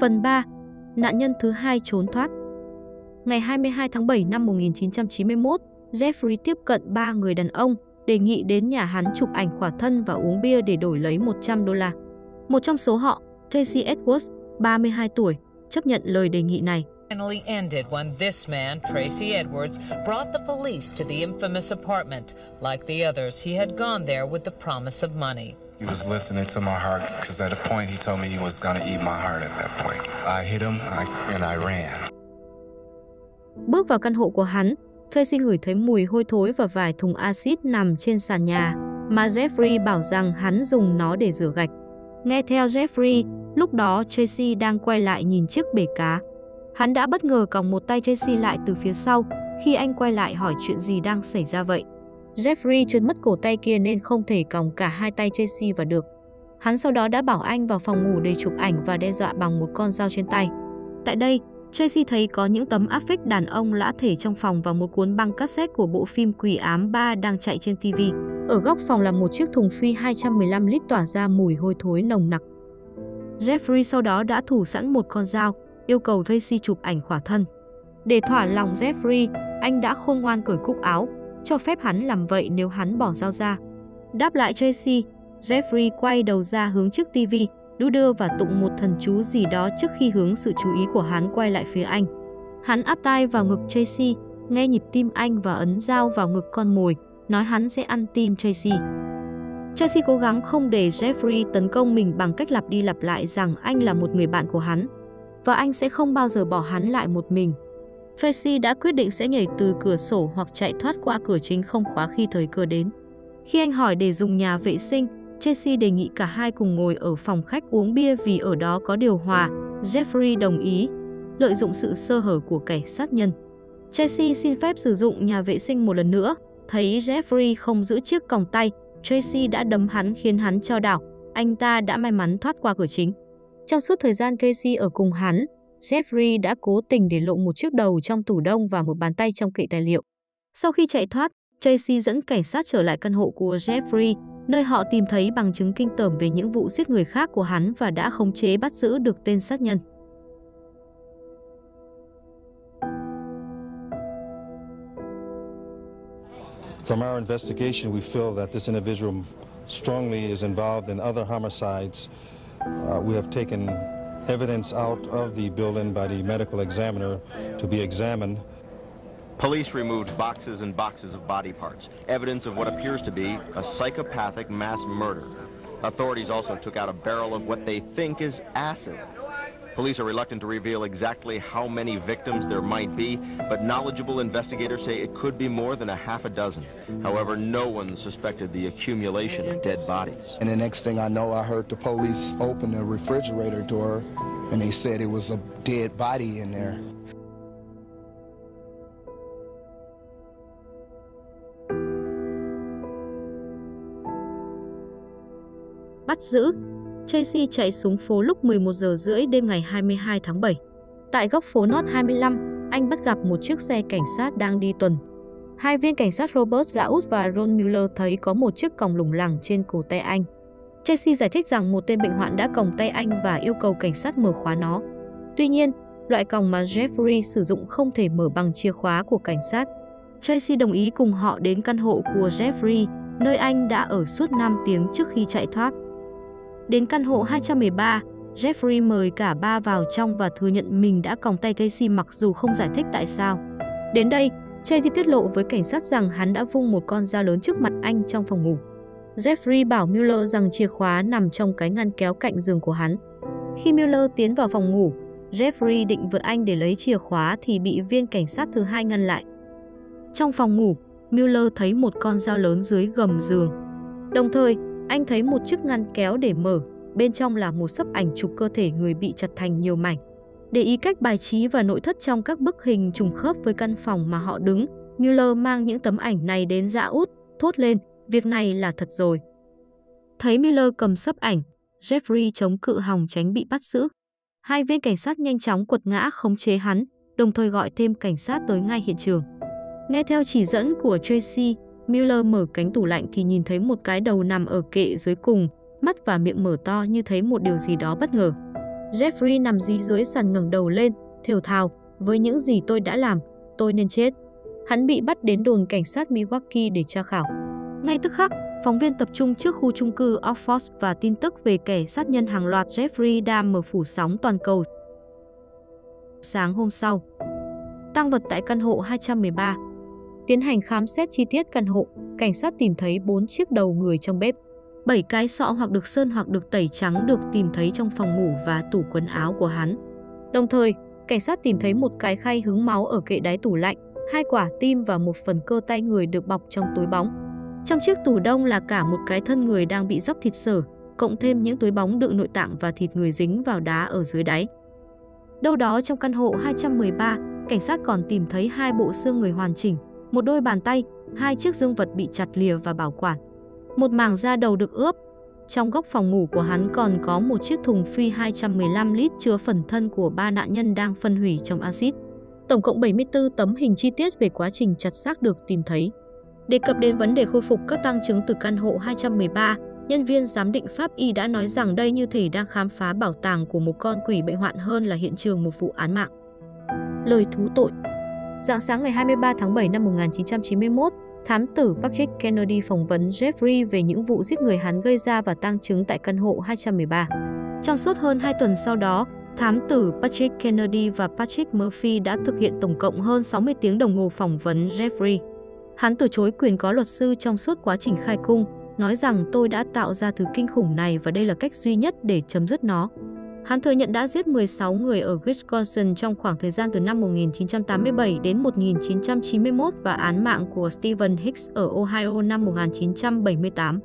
Phần 3. Nạn nhân thứ hai trốn thoát Ngày 22 tháng 7 năm 1991, Jeffrey tiếp cận 3 người đàn ông, đề nghị đến nhà hắn chụp ảnh khỏa thân và uống bia để đổi lấy 100 đô la. Một trong số họ, Casey Edwards, 32 tuổi, chấp nhận lời đề nghị này. finally ended when this man, Tracy Edwards, brought the police to the infamous apartment. Like the others, he had gone there with the promise of money. He was listening to my heart because at a point he told me he was going to eat my heart at that point. I hit him I, and I ran. Bước vào căn hộ của hắn, Tracy ngửi thấy mùi hôi thối và vài thùng axit nằm trên sàn nhà, mà Jeffrey bảo rằng hắn dùng nó để rửa gạch. Nghe theo Jeffrey, lúc đó Tracy đang quay lại nhìn chiếc bể cá. Hắn đã bất ngờ còng một tay Tracy lại từ phía sau khi anh quay lại hỏi chuyện gì đang xảy ra vậy. Jeffrey trượt mất cổ tay kia nên không thể còng cả hai tay Tracy vào được. Hắn sau đó đã bảo anh vào phòng ngủ để chụp ảnh và đe dọa bằng một con dao trên tay. Tại đây, Tracy thấy có những tấm áp phích đàn ông lã thể trong phòng và một cuốn băng cassette của bộ phim Quỷ ám 3 đang chạy trên TV. Ở góc phòng là một chiếc thùng phi 215 lít tỏa ra mùi hôi thối nồng nặc. Jeffrey sau đó đã thủ sẵn một con dao, yêu cầu Tracy chụp ảnh khỏa thân. Để thỏa lòng Jeffrey, anh đã khôn ngoan cởi cúc áo, cho phép hắn làm vậy nếu hắn bỏ dao ra. Đáp lại Tracy, Jeffrey quay đầu ra hướng trước TV, đu đưa và tụng một thần chú gì đó trước khi hướng sự chú ý của hắn quay lại phía anh. Hắn áp tay vào ngực Tracy, nghe nhịp tim anh và ấn dao vào ngực con mồi, nói hắn sẽ ăn tim Tracy. Tracy cố gắng không để Jeffrey tấn công mình bằng cách lặp đi lặp lại rằng anh là một người bạn của hắn và anh sẽ không bao giờ bỏ hắn lại một mình. Tracy đã quyết định sẽ nhảy từ cửa sổ hoặc chạy thoát qua cửa chính không khóa khi thời cơ đến. Khi anh hỏi để dùng nhà vệ sinh, Tracy đề nghị cả hai cùng ngồi ở phòng khách uống bia vì ở đó có điều hòa. Jeffrey đồng ý, lợi dụng sự sơ hở của kẻ sát nhân. Tracy xin phép sử dụng nhà vệ sinh một lần nữa. Thấy Jeffrey không giữ chiếc còng tay, Tracy đã đấm hắn khiến hắn trao đảo. Anh ta đã may mắn thoát qua cửa chính. Trong suốt thời gian Tracy ở cùng hắn, Jeffrey đã cố tình để lộ một chiếc đầu trong tủ đông và một bàn tay trong kệ tài liệu. Sau khi chạy thoát, Tracy dẫn cảnh sát trở lại căn hộ của Jeffrey, nơi họ tìm thấy bằng chứng kinh tởm về những vụ giết người khác của hắn và đã khống chế bắt giữ được tên sát nhân. From our investigation, we feel that this individual strongly is involved in other homicides. Uh, we have taken evidence out of the building by the medical examiner to be examined. Police removed boxes and boxes of body parts, evidence of what appears to be a psychopathic mass murder. Authorities also took out a barrel of what they think is acid. Police are reluctant to reveal exactly how many victims there might be, but knowledgeable investigators say it could be more than a half a dozen. However, no one suspected the accumulation of dead bodies. And the next thing I know, I heard the police open the refrigerator door and they said it was a dead body in there. Bắt giữ Tracy chạy xuống phố lúc 11 giờ rưỡi đêm ngày 22 tháng 7. Tại góc phố North 25, anh bắt gặp một chiếc xe cảnh sát đang đi tuần. Hai viên cảnh sát Robert Raoult và Ron Mueller thấy có một chiếc còng lủng lẳng trên cổ tay anh. Tracy giải thích rằng một tên bệnh hoạn đã còng tay anh và yêu cầu cảnh sát mở khóa nó. Tuy nhiên, loại còng mà Jeffrey sử dụng không thể mở bằng chìa khóa của cảnh sát. Tracy đồng ý cùng họ đến căn hộ của Jeffrey, nơi anh đã ở suốt 5 tiếng trước khi chạy thoát. Đến căn hộ 213, Jeffrey mời cả ba vào trong và thừa nhận mình đã còng tay Casey mặc dù không giải thích tại sao. Đến đây, Tracy tiết lộ với cảnh sát rằng hắn đã vung một con dao lớn trước mặt anh trong phòng ngủ. Jeffrey bảo Mueller rằng chìa khóa nằm trong cái ngăn kéo cạnh giường của hắn. Khi Mueller tiến vào phòng ngủ, Jeffrey định vượt anh để lấy chìa khóa thì bị viên cảnh sát thứ hai ngăn lại. Trong phòng ngủ, Mueller thấy một con dao lớn dưới gầm giường. Đồng thời, anh thấy một chiếc ngăn kéo để mở, bên trong là một sấp ảnh chụp cơ thể người bị chặt thành nhiều mảnh. Để ý cách bài trí và nội thất trong các bức hình trùng khớp với căn phòng mà họ đứng, Mueller mang những tấm ảnh này đến dã út, thốt lên, việc này là thật rồi. Thấy Miller cầm sấp ảnh, Jeffrey chống cự hòng tránh bị bắt giữ. Hai viên cảnh sát nhanh chóng quật ngã khống chế hắn, đồng thời gọi thêm cảnh sát tới ngay hiện trường. Nghe theo chỉ dẫn của Tracy, Miller mở cánh tủ lạnh thì nhìn thấy một cái đầu nằm ở kệ dưới cùng, mắt và miệng mở to như thấy một điều gì đó bất ngờ. Jeffrey nằm dí dưới sàn ngẩng đầu lên, thều thào, với những gì tôi đã làm, tôi nên chết. Hắn bị bắt đến đồn cảnh sát Milwaukee để tra khảo. Ngay tức khắc, phóng viên tập trung trước khu chung cư Oxford và tin tức về kẻ sát nhân hàng loạt Jeffrey Dahmer phủ sóng toàn cầu. Sáng hôm sau, tăng vật tại căn hộ 213. Tiến hành khám xét chi tiết căn hộ, cảnh sát tìm thấy 4 chiếc đầu người trong bếp. 7 cái sọ hoặc được sơn hoặc được tẩy trắng được tìm thấy trong phòng ngủ và tủ quần áo của hắn. Đồng thời, cảnh sát tìm thấy một cái khay hứng máu ở kệ đáy tủ lạnh, hai quả tim và một phần cơ tay người được bọc trong túi bóng. Trong chiếc tủ đông là cả một cái thân người đang bị dốc thịt sở, cộng thêm những túi bóng đựng nội tạng và thịt người dính vào đá ở dưới đáy. Đâu đó trong căn hộ 213, cảnh sát còn tìm thấy hai bộ xương người hoàn chỉnh, một đôi bàn tay, hai chiếc dương vật bị chặt lìa và bảo quản. Một mảng da đầu được ướp. Trong góc phòng ngủ của hắn còn có một chiếc thùng phi 215 lít chứa phần thân của ba nạn nhân đang phân hủy trong axit. Tổng cộng 74 tấm hình chi tiết về quá trình chặt xác được tìm thấy. Đề cập đến vấn đề khôi phục các tăng chứng từ căn hộ 213, nhân viên giám định pháp y đã nói rằng đây như thể đang khám phá bảo tàng của một con quỷ bệnh hoạn hơn là hiện trường một vụ án mạng. Lời thú tội Dạng sáng ngày 23 tháng 7 năm 1991, thám tử Patrick Kennedy phỏng vấn Jeffrey về những vụ giết người hắn gây ra và tang chứng tại căn hộ 213. Trong suốt hơn 2 tuần sau đó, thám tử Patrick Kennedy và Patrick Murphy đã thực hiện tổng cộng hơn 60 tiếng đồng hồ phỏng vấn Jeffrey. Hắn từ chối quyền có luật sư trong suốt quá trình khai cung, nói rằng tôi đã tạo ra thứ kinh khủng này và đây là cách duy nhất để chấm dứt nó. Hắn thừa nhận đã giết 16 người ở Wisconsin trong khoảng thời gian từ năm 1987 đến 1991 và án mạng của Stephen Hicks ở Ohio năm 1978.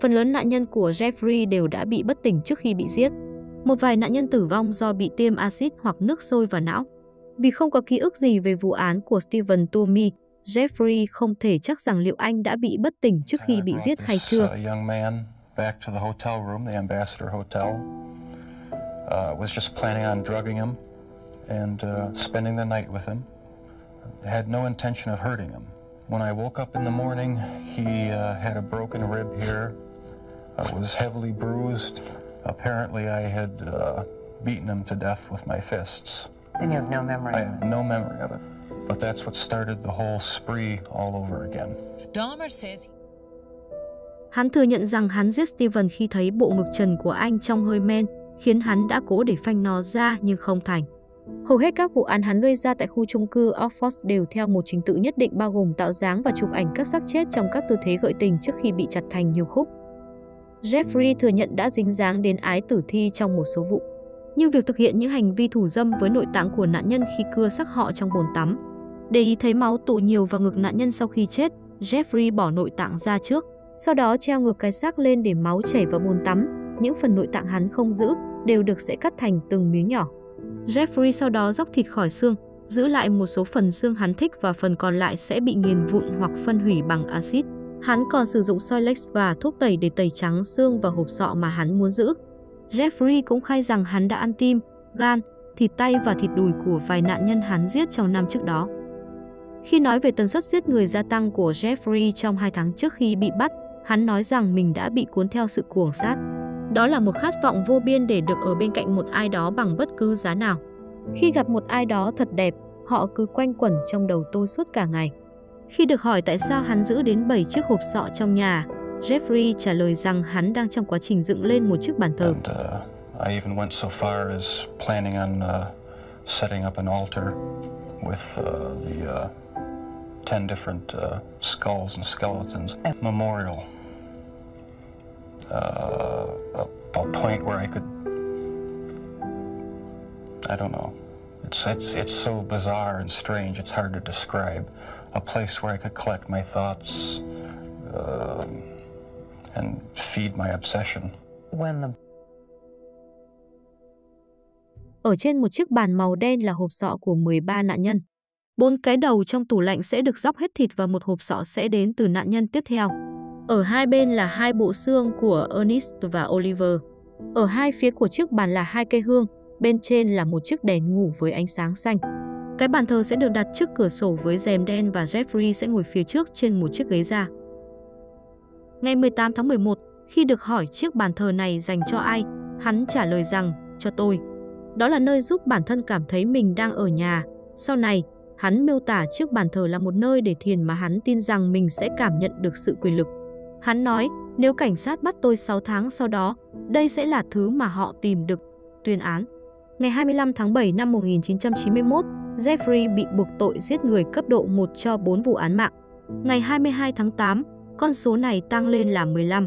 Phần lớn nạn nhân của Jeffrey đều đã bị bất tỉnh trước khi bị giết. Một vài nạn nhân tử vong do bị tiêm axit hoặc nước sôi vào não. Vì không có ký ức gì về vụ án của Stephen Toomey, Jeffrey không thể chắc rằng liệu anh đã bị bất tỉnh trước khi bị giết hay chưa. Uh, was just planning on drugging him and uh, spending the night with him. I had no intention of hurting him. When I woke up in the morning, he uh, had a broken rib here, uh, was heavily bruised. Apparently, I had uh, beaten him to death with my fists. And you have no memory I of have it? no memory of it. But that's what started the whole spree all over again. Dahmer says Hắn thừa nhận rằng hắn giết Steven khi thấy bộ ngực trần của anh trong hơi men khiến hắn đã cố để phanh nó ra nhưng không thành. Hầu hết các vụ án hắn gây ra tại khu chung cư Oxford đều theo một trình tự nhất định bao gồm tạo dáng và chụp ảnh các xác chết trong các tư thế gợi tình trước khi bị chặt thành nhiều khúc. Jeffrey thừa nhận đã dính dáng đến ái tử thi trong một số vụ, như việc thực hiện những hành vi thủ dâm với nội tạng của nạn nhân khi cưa xác họ trong bồn tắm. Để ý thấy máu tụ nhiều vào ngực nạn nhân sau khi chết, Jeffrey bỏ nội tạng ra trước, sau đó treo ngược cái xác lên để máu chảy vào bồn tắm. Những phần nội tạng hắn không giữ, đều được sẽ cắt thành từng miếng nhỏ. Jeffrey sau đó róc thịt khỏi xương, giữ lại một số phần xương hắn thích và phần còn lại sẽ bị nghiền vụn hoặc phân hủy bằng axit. Hắn còn sử dụng Soilex và thuốc tẩy để tẩy trắng xương và hộp sọ mà hắn muốn giữ. Jeffrey cũng khai rằng hắn đã ăn tim, gan, thịt tay và thịt đùi của vài nạn nhân hắn giết trong năm trước đó. Khi nói về tần suất giết người gia tăng của Jeffrey trong hai tháng trước khi bị bắt, hắn nói rằng mình đã bị cuốn theo sự cuồng sát. Đó là một khát vọng vô biên để được ở bên cạnh một ai đó bằng bất cứ giá nào. Khi gặp một ai đó thật đẹp, họ cứ quanh quẩn trong đầu tôi suốt cả ngày. Khi được hỏi tại sao hắn giữ đến 7 chiếc hộp sọ trong nhà, Jeffrey trả lời rằng hắn đang trong quá trình dựng lên một chiếc bàn thờ. And uh, I even went so far as planning on uh, setting up an altar with uh, the uh, 10 different uh, skulls and skeletons. Memorial. Uh, a, a point where I could. I don't know. It's, it's, it's so bizarre and strange, it's hard to describe. A place where I could collect my thoughts uh, and feed my obsession. when the Ở trên một chiếc bàn màu đen là hộp sọ của 13 nạn nhân. Bốn cái đầu trong tủ lạnh sẽ được róc hết thịt và một hộp sọ sẽ đến từ nạn nhân tiếp theo. Ở hai bên là hai bộ xương của Ernest và Oliver. Ở hai phía của chiếc bàn là hai cây hương, bên trên là một chiếc đèn ngủ với ánh sáng xanh. Cái bàn thờ sẽ được đặt trước cửa sổ với rèm đen và Jeffrey sẽ ngồi phía trước trên một chiếc ghế da. Ngày 18 tháng 11, khi được hỏi chiếc bàn thờ này dành cho ai, hắn trả lời rằng cho tôi. Đó là nơi giúp bản thân cảm thấy mình đang ở nhà. Sau này, hắn miêu tả chiếc bàn thờ là một nơi để thiền mà hắn tin rằng mình sẽ cảm nhận được sự quyền lực. Hắn nói, nếu cảnh sát bắt tôi 6 tháng sau đó, đây sẽ là thứ mà họ tìm được. Tuyên án. Ngày 25 tháng 7 năm 1991, Jeffrey bị buộc tội giết người cấp độ 1 cho 4 vụ án mạng. Ngày 22 tháng 8, con số này tăng lên là 15.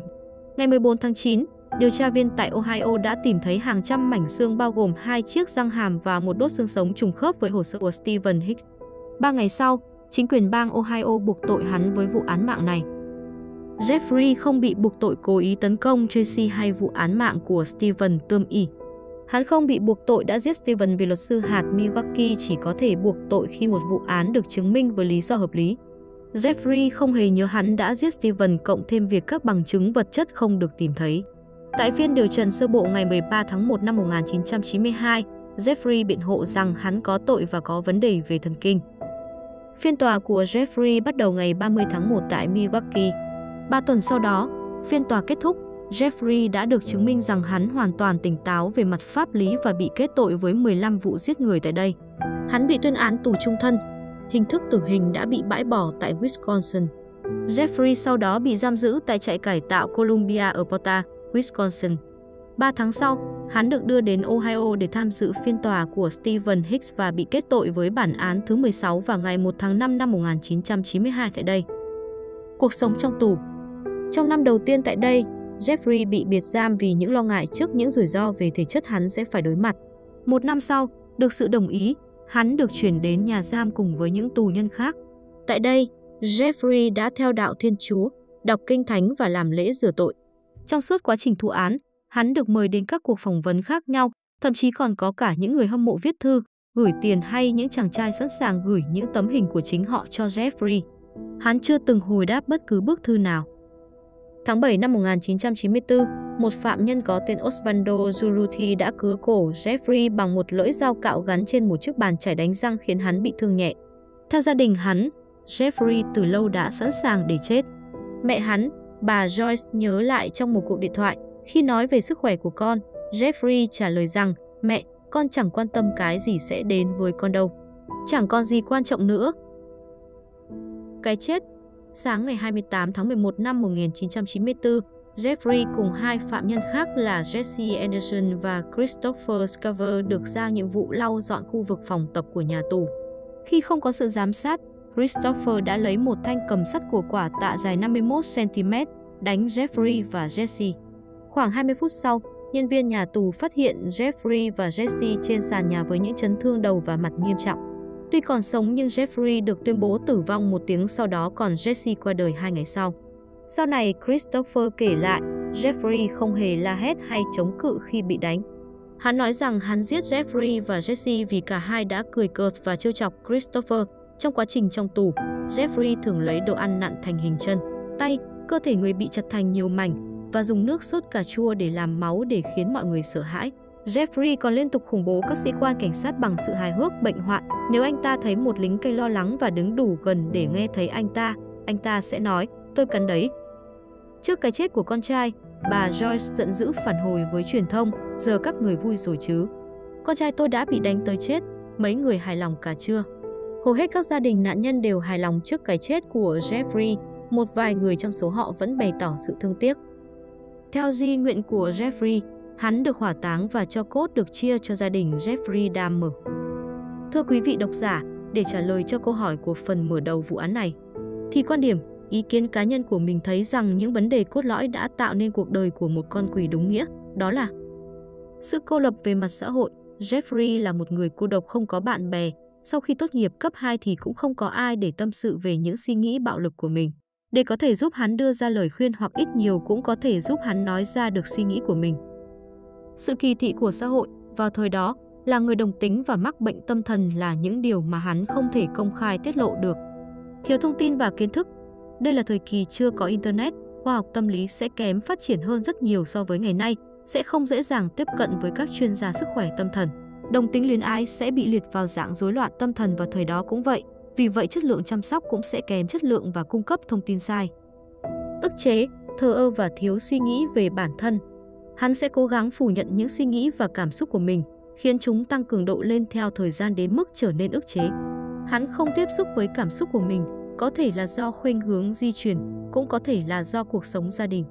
Ngày 14 tháng 9, điều tra viên tại Ohio đã tìm thấy hàng trăm mảnh xương bao gồm hai chiếc răng hàm và một đốt xương sống trùng khớp với hồ sơ của Stephen Hicks. Ba ngày sau, chính quyền bang Ohio buộc tội hắn với vụ án mạng này. Jeffrey không bị buộc tội cố ý tấn công Tracy hay vụ án mạng của Steven Tương Y. Hắn không bị buộc tội đã giết Steven vì luật sư hạt Milwaukee chỉ có thể buộc tội khi một vụ án được chứng minh với lý do hợp lý. Jeffrey không hề nhớ hắn đã giết Steven cộng thêm việc các bằng chứng vật chất không được tìm thấy. Tại phiên điều trần sơ bộ ngày 13 tháng 1 năm 1992, Jeffrey biện hộ rằng hắn có tội và có vấn đề về thần kinh. Phiên tòa của Jeffrey bắt đầu ngày 30 tháng 1 tại Milwaukee. Ba tuần sau đó, phiên tòa kết thúc Jeffrey đã được chứng minh rằng hắn hoàn toàn tỉnh táo về mặt pháp lý và bị kết tội với 15 vụ giết người tại đây. Hắn bị tuyên án tù trung thân. Hình thức tử hình đã bị bãi bỏ tại Wisconsin. Jeffrey sau đó bị giam giữ tại trại cải tạo Columbia ở Porta, Wisconsin. Ba tháng sau, hắn được đưa đến Ohio để tham dự phiên tòa của Stephen Hicks và bị kết tội với bản án thứ 16 vào ngày 1 tháng 5 năm 1992 tại đây. Cuộc sống trong tù trong năm đầu tiên tại đây, Jeffrey bị biệt giam vì những lo ngại trước những rủi ro về thể chất hắn sẽ phải đối mặt. Một năm sau, được sự đồng ý, hắn được chuyển đến nhà giam cùng với những tù nhân khác. Tại đây, Jeffrey đã theo đạo Thiên Chúa, đọc kinh thánh và làm lễ rửa tội. Trong suốt quá trình thụ án, hắn được mời đến các cuộc phỏng vấn khác nhau, thậm chí còn có cả những người hâm mộ viết thư, gửi tiền hay những chàng trai sẵn sàng gửi những tấm hình của chính họ cho Jeffrey. Hắn chưa từng hồi đáp bất cứ bức thư nào. Tháng 7 năm 1994, một phạm nhân có tên Osvaldo Zuruti đã cứa cổ Jeffrey bằng một lưỡi dao cạo gắn trên một chiếc bàn chải đánh răng khiến hắn bị thương nhẹ. Theo gia đình hắn, Jeffrey từ lâu đã sẵn sàng để chết. Mẹ hắn, bà Joyce nhớ lại trong một cuộc điện thoại, khi nói về sức khỏe của con, Jeffrey trả lời rằng, mẹ, con chẳng quan tâm cái gì sẽ đến với con đâu. Chẳng còn gì quan trọng nữa. Cái chết Sáng ngày 28 tháng 11 năm 1994, Jeffrey cùng hai phạm nhân khác là Jesse Anderson và Christopher Scaver được giao nhiệm vụ lau dọn khu vực phòng tập của nhà tù. Khi không có sự giám sát, Christopher đã lấy một thanh cầm sắt của quả tạ dài 51cm đánh Jeffrey và Jesse. Khoảng 20 phút sau, nhân viên nhà tù phát hiện Jeffrey và Jesse trên sàn nhà với những chấn thương đầu và mặt nghiêm trọng. Tuy còn sống nhưng Jeffrey được tuyên bố tử vong một tiếng sau đó còn Jesse qua đời hai ngày sau. Sau này, Christopher kể lại, Jeffrey không hề la hét hay chống cự khi bị đánh. Hắn nói rằng hắn giết Jeffrey và Jesse vì cả hai đã cười cợt và trêu chọc Christopher. Trong quá trình trong tù, Jeffrey thường lấy đồ ăn nặn thành hình chân, tay, cơ thể người bị chặt thành nhiều mảnh và dùng nước sốt cà chua để làm máu để khiến mọi người sợ hãi. Jeffrey còn liên tục khủng bố các sĩ quan cảnh sát bằng sự hài hước bệnh hoạn. Nếu anh ta thấy một lính cây lo lắng và đứng đủ gần để nghe thấy anh ta, anh ta sẽ nói, tôi cắn đấy. Trước cái chết của con trai, bà Joyce giận dữ phản hồi với truyền thông, giờ các người vui rồi chứ. Con trai tôi đã bị đánh tới chết, mấy người hài lòng cả chưa? Hầu hết các gia đình nạn nhân đều hài lòng trước cái chết của Jeffrey, một vài người trong số họ vẫn bày tỏ sự thương tiếc. Theo di nguyện của Jeffrey, Hắn được hỏa táng và cho cốt được chia cho gia đình Jeffrey Dahmer. Thưa quý vị độc giả, để trả lời cho câu hỏi của phần mở đầu vụ án này, thì quan điểm, ý kiến cá nhân của mình thấy rằng những vấn đề cốt lõi đã tạo nên cuộc đời của một con quỷ đúng nghĩa, đó là sự cô lập về mặt xã hội. Jeffrey là một người cô độc không có bạn bè, sau khi tốt nghiệp cấp 2 thì cũng không có ai để tâm sự về những suy nghĩ bạo lực của mình. Để có thể giúp hắn đưa ra lời khuyên hoặc ít nhiều cũng có thể giúp hắn nói ra được suy nghĩ của mình. Sự kỳ thị của xã hội vào thời đó là người đồng tính và mắc bệnh tâm thần là những điều mà hắn không thể công khai tiết lộ được. Thiếu thông tin và kiến thức. Đây là thời kỳ chưa có Internet, khoa học tâm lý sẽ kém phát triển hơn rất nhiều so với ngày nay, sẽ không dễ dàng tiếp cận với các chuyên gia sức khỏe tâm thần. Đồng tính luyến ái sẽ bị liệt vào dạng rối loạn tâm thần vào thời đó cũng vậy, vì vậy chất lượng chăm sóc cũng sẽ kém chất lượng và cung cấp thông tin sai. Ức chế, thờ ơ và thiếu suy nghĩ về bản thân, Hắn sẽ cố gắng phủ nhận những suy nghĩ và cảm xúc của mình, khiến chúng tăng cường độ lên theo thời gian đến mức trở nên ức chế. Hắn không tiếp xúc với cảm xúc của mình, có thể là do khuynh hướng di truyền, cũng có thể là do cuộc sống gia đình.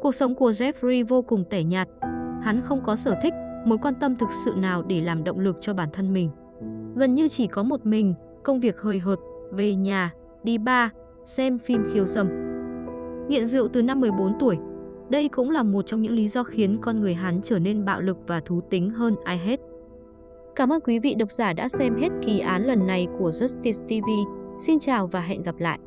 Cuộc sống của Jeffrey vô cùng tẻ nhạt. Hắn không có sở thích, mối quan tâm thực sự nào để làm động lực cho bản thân mình. Gần như chỉ có một mình, công việc hời hợt, về nhà, đi bar, xem phim khiêu dâm. Nghiện rượu từ năm 14 tuổi. Đây cũng là một trong những lý do khiến con người hắn trở nên bạo lực và thú tính hơn ai hết. Cảm ơn quý vị độc giả đã xem hết kỳ án lần này của Justice TV. Xin chào và hẹn gặp lại.